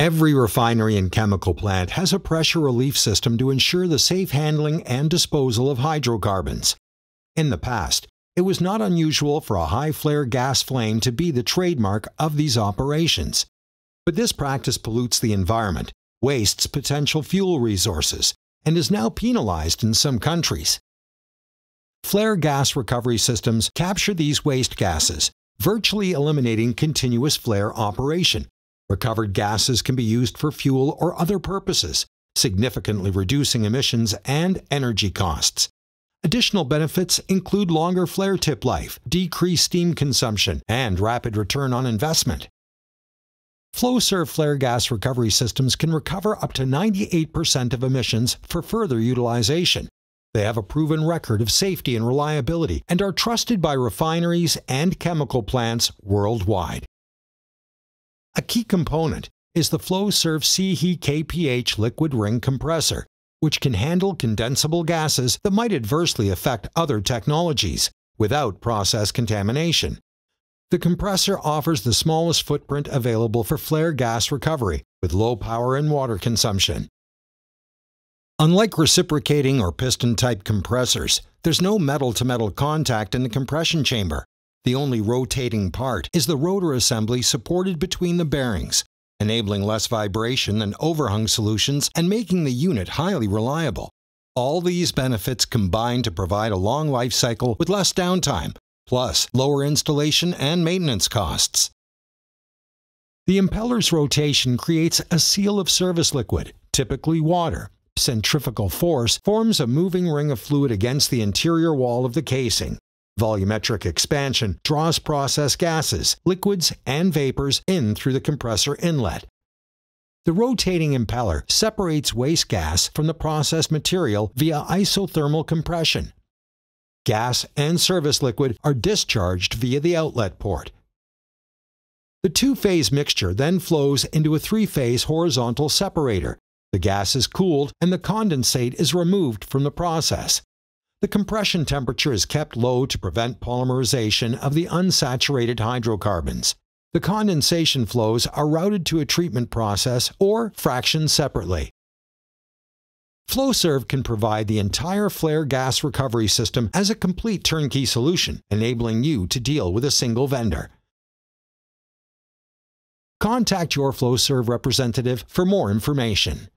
Every refinery and chemical plant has a pressure relief system to ensure the safe handling and disposal of hydrocarbons. In the past, it was not unusual for a high flare gas flame to be the trademark of these operations. But this practice pollutes the environment, wastes potential fuel resources, and is now penalized in some countries. Flare gas recovery systems capture these waste gases, virtually eliminating continuous flare operation. Recovered gases can be used for fuel or other purposes, significantly reducing emissions and energy costs. Additional benefits include longer flare tip life, decreased steam consumption, and rapid return on investment. Flowserve flare gas recovery systems can recover up to 98% of emissions for further utilization. They have a proven record of safety and reliability and are trusted by refineries and chemical plants worldwide. A key component is the Flowserve SIHI KPH liquid ring compressor, which can handle condensable gases that might adversely affect other technologies without process contamination. The compressor offers the smallest footprint available for flare gas recovery, with low power and water consumption. Unlike reciprocating or piston-type compressors, there's no metal-to-metal -metal contact in the compression chamber. The only rotating part is the rotor assembly supported between the bearings, enabling less vibration than overhung solutions and making the unit highly reliable. All these benefits combine to provide a long life cycle with less downtime, plus lower installation and maintenance costs. The impeller's rotation creates a seal of service liquid, typically water. Centrifugal force forms a moving ring of fluid against the interior wall of the casing. Volumetric expansion draws process gases, liquids, and vapors in through the compressor inlet. The rotating impeller separates waste gas from the processed material via isothermal compression. Gas and service liquid are discharged via the outlet port. The two-phase mixture then flows into a three-phase horizontal separator. The gas is cooled and the condensate is removed from the process. The compression temperature is kept low to prevent polymerization of the unsaturated hydrocarbons. The condensation flows are routed to a treatment process or fractioned separately. Flowserve can provide the entire flare gas recovery system as a complete turnkey solution, enabling you to deal with a single vendor. Contact your Flowserve representative for more information.